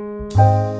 Música